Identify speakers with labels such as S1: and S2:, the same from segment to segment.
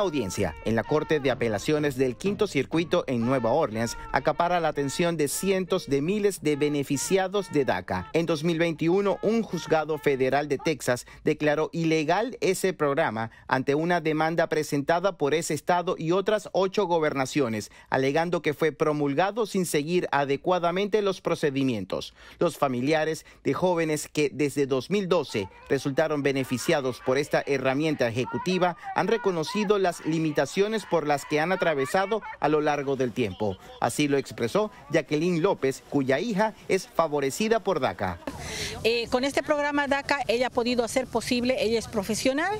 S1: audiencia en la Corte de Apelaciones del Quinto Circuito en Nueva Orleans acapara la atención de cientos de miles de beneficiados de DACA. En 2021, un juzgado federal de Texas declaró ilegal ese programa ante una demanda presentada por ese estado y otras ocho gobernaciones, alegando que fue promulgado sin seguir adecuadamente los procedimientos. Los familiares de jóvenes que desde 2012 resultaron beneficiados por esta herramienta ejecutiva han reconocido las limitaciones por las que han atravesado a lo largo del tiempo. Así lo expresó Jacqueline López, cuya hija es favorecida por DACA.
S2: Eh, con este programa DACA ella ha podido hacer posible, ella es profesional,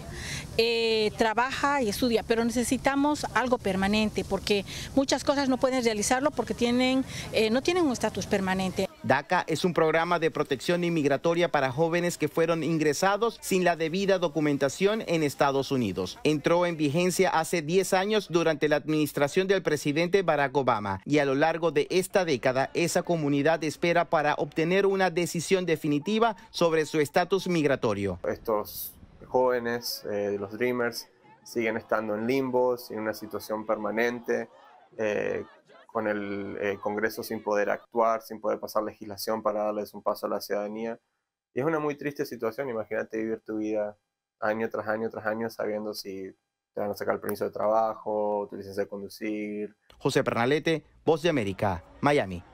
S2: eh, trabaja y estudia, pero necesitamos algo permanente porque muchas cosas no pueden realizarlo porque tienen, eh, no tienen un estatus permanente.
S1: DACA es un programa de protección inmigratoria para jóvenes que fueron ingresados sin la debida documentación en Estados Unidos. Entró en vigencia hace 10 años durante la administración del presidente Barack Obama y a lo largo de esta década esa comunidad espera para obtener una decisión definitiva sobre su estatus migratorio.
S3: Estos jóvenes, eh, los Dreamers, siguen estando en limbo, en una situación permanente. Eh, con el eh, Congreso sin poder actuar, sin poder pasar legislación para darles un paso a la ciudadanía. Y es una muy triste situación, imagínate vivir tu vida año tras año tras año sabiendo si te van a sacar el permiso de trabajo, tu licencia de conducir.
S1: José Pernalete, Voz de América, Miami.